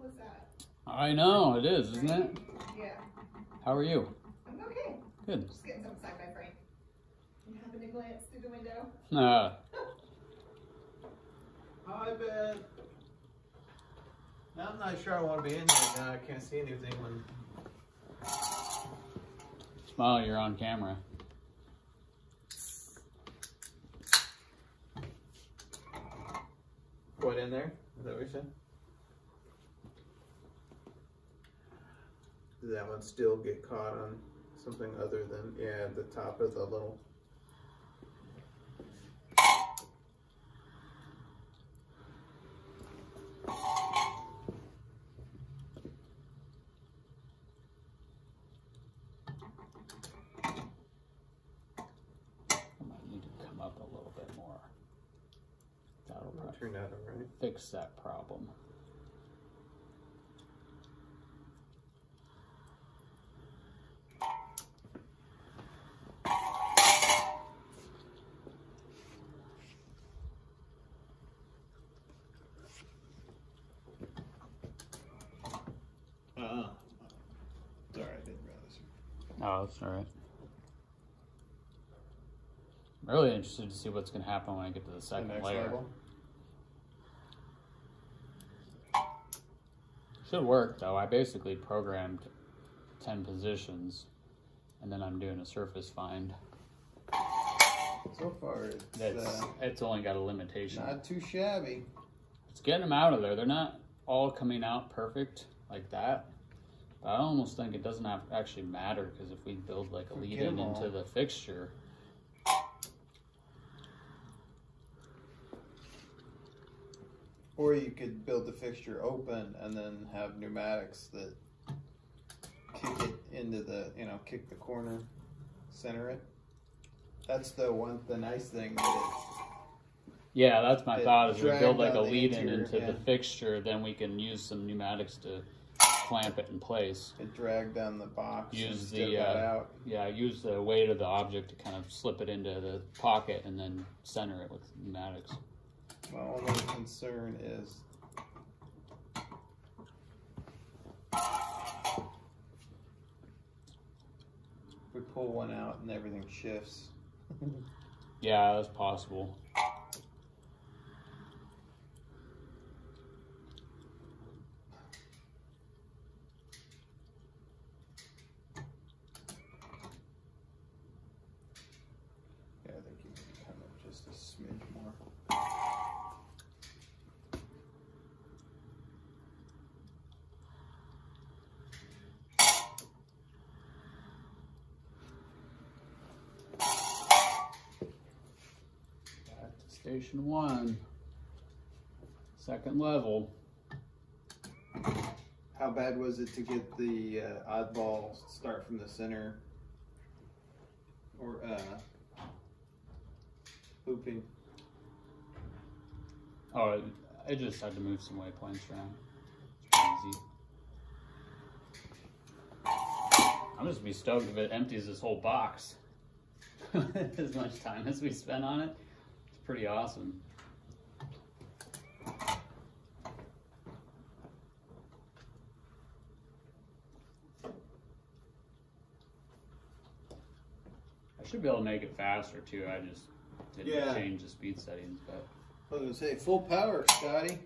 hell was that? I know, it is, isn't it? Yeah. How are you? I'm okay. Good. Just getting some side by frame. You happen to glance through the window? Uh, Hi, Ben. I'm not sure I want to be in here now. I can't see anything when. smile, you're on camera. What in there? Is that what you said? That one still get caught on something other than yeah the top of the little? I might need to come up a little bit more. That'll out alright. fix that problem. Uh, sorry, I didn't realize. Oh, that's all right. I'm really interested to see what's going to happen when I get to the The second next layer. level. Should work though. I basically programmed 10 positions and then I'm doing a surface find. So far, it's That's uh, it's only got a limitation. not too shabby. It's getting them out of there. They're not all coming out perfect like that. But I almost think it doesn't have actually matter because if we build like a We lead get in 'em into the fixture, Or you could build the fixture open and then have pneumatics that kick it into the, you know, kick the corner, center it. That's the one, the nice thing that yeah, that's my thought. Is we build like a out the lead in interior, into the fixture, then we can use some pneumatics to clamp it in place. it, dragged down the box Use the that uh, out. yeah, use the weight of the object to kind of slip it into the pocket and then center it with pneumatics. My only concern is we pull one out and everything shifts. Yeah, that's possible. Yeah, I think you need to come up just a smidge more. Back to station one, second level. How bad was it to get the uh, oddball start from the center or uh, looping? Oh, I just had to move some waypoints around. It's easy. I'm just be stoked if it empties this whole box. as much time as we spent on it. Pretty awesome. I should be able to make it faster too. I just didn't Yeah. change the speed settings, but I was gonna say full power, Scotty.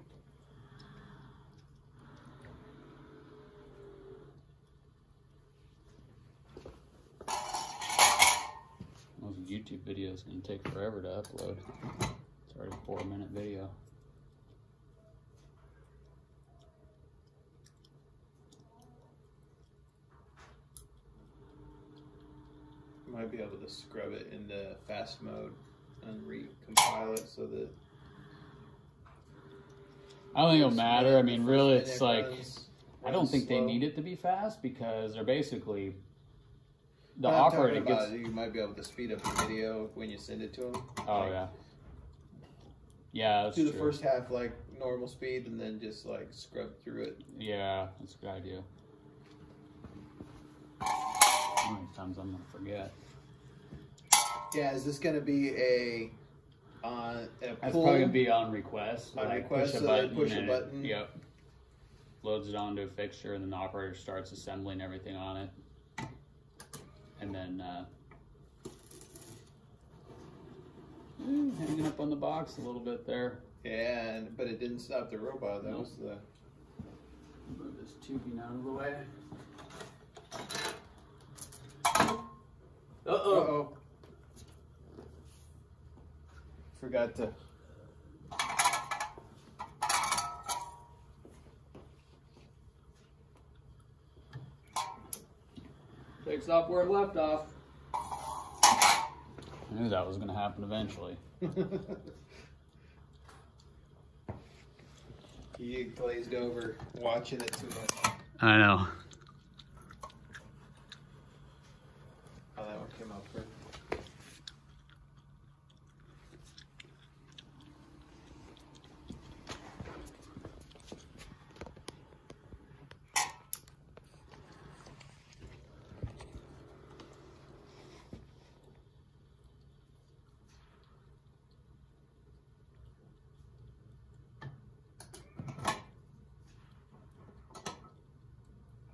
Those is going to take forever to upload. It's already a four minute video. Might be able to scrub it into fast mode and recompile it so that I don't think it'll matter. I mean, really, it's like I don't think they need it to be fast because they're basically the But I'm talking operator about gets. You might be able to speed up the video when you send it to them. Oh yeah, yeah, that's Do the true. first half like normal speed and then just like scrub through it. Yeah, that's a good idea. How many times I'm gonna forget? Yeah, is this gonna be a uh, a That's pull? probably gonna be on request. On like request, push a so button. push a and it- button? Yep. loads it onto a fixture, and then the operator starts assembling everything on it. And then uh, mm, hanging up on the box a little bit there. Yeah, and, but it didn't stop the robot. That Nope. was the. Move this tubing out of the way. Uh oh. Uh oh. Forgot to. Takes off where it left off. I knew that was going to happen eventually. you glazed over watching it too much. I know. Oh, that one came out quick.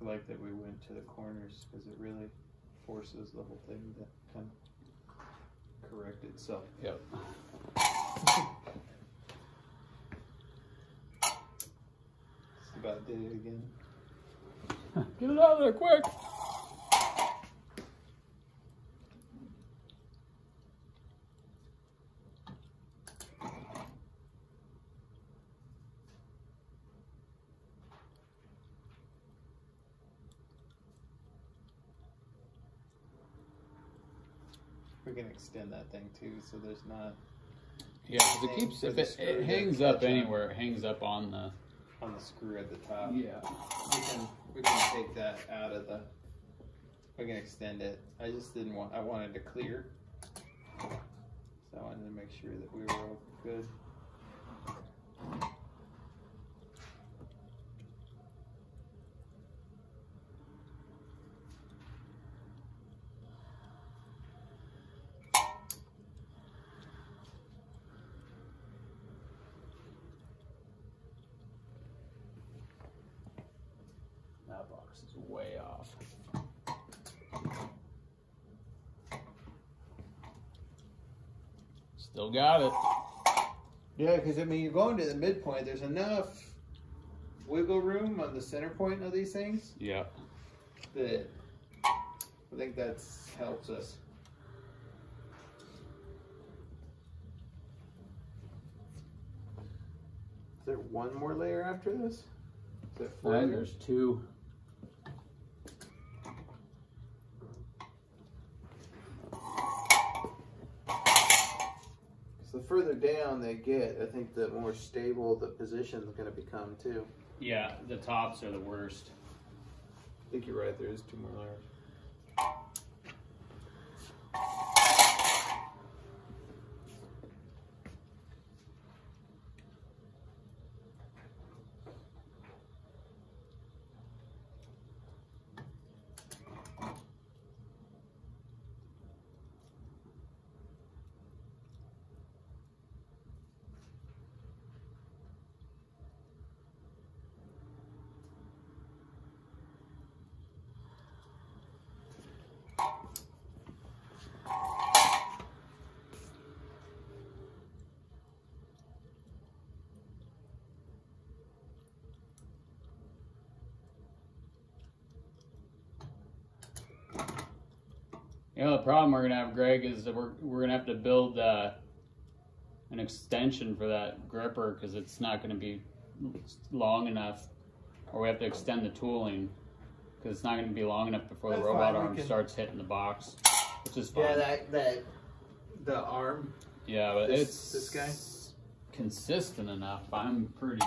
I like that we went to the corners because it really forces the whole thing to kind of correct itself. Yep. Just about did it again. Get it out of there quick. We can extend that thing too, so there's not Yeah, because it keeps if it, it hangs up anywhere, it hangs up on the. on the screw at the top. Yeah. We can we can take that out of the. We can extend it. I just didn't want. I wanted to clear. So I wanted to make sure that we were all good. Box is way off. Still got it. Yeah, because I mean, you're going to the midpoint. There's enough wiggle room on the center point of these things Yeah. that I think that helps us. Is there one more layer after this? Is there four layers? there's two. So the further down they get, I think the more stable the position is going to become too. Yeah, the tops are the worst. I think you're right. There is two more layers. You know, the problem we're gonna have, Greg, is that we're we're gonna have to build uh, an extension for that gripper because it's not gonna be long enough, or we have to extend the tooling because it's not gonna be long enough before the robot fine, arm can- starts hitting the box, which is fine. Yeah, that that the arm. Yeah, but This- it's this guy? consistent enough. I'm pretty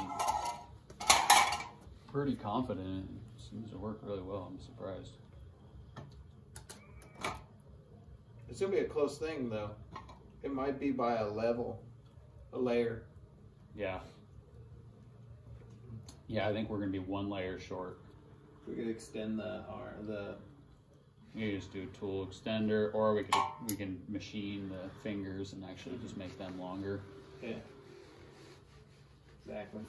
pretty confident. It seems to work really well. I'm surprised. It's gonna be a close thing though. It might be by a level, a layer. Yeah. Yeah, I think we're gonna be one layer short. We could extend the arm, the We could just do a tool extender, or we could we can machine the fingers and actually just make them longer. yeah. Exactly.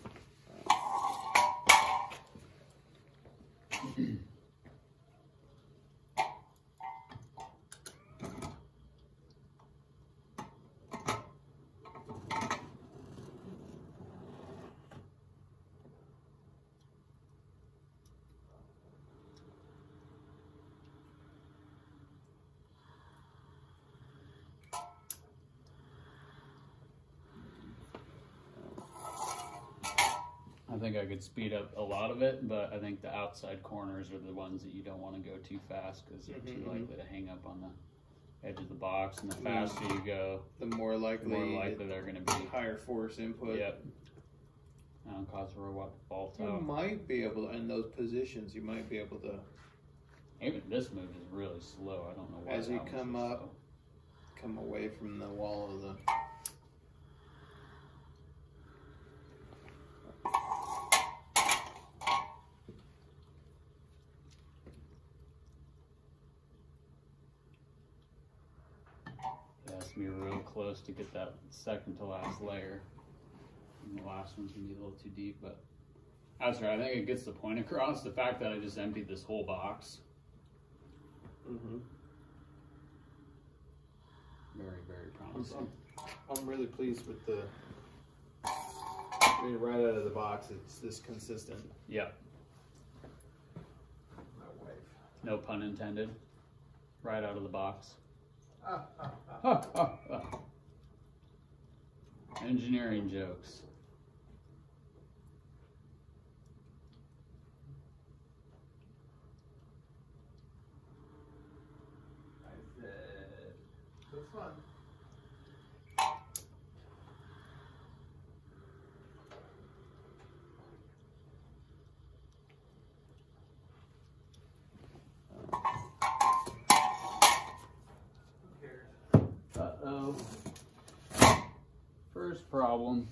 I think I could speed up a lot of it, but I think the outside corners are the ones that you don't want to go too fast because they're Mhm, too likely to hang up on the edge of the box. And the faster you go, The more the likely, more likely they're going to be. higher force input. Yep. And cause a robot to fault You out. might be able to, in those positions, you might be able to Even this move is really slow. I don't know why. As you come up, slow. come away from the wall of the. Be real close to get that second to last layer. And the last one's gonna be a little too deep, but that's right. I think it gets the point across. The fact that I just emptied this whole box, Mm-hmm. very, very I'm, promising. I'm, I'm really pleased with the. I mean, right out of the box, it's this consistent. Yep, My wife. no pun intended. Right out of the box. Engineering jokes. I said, that's fun. Who cares? Uh oh. First problem.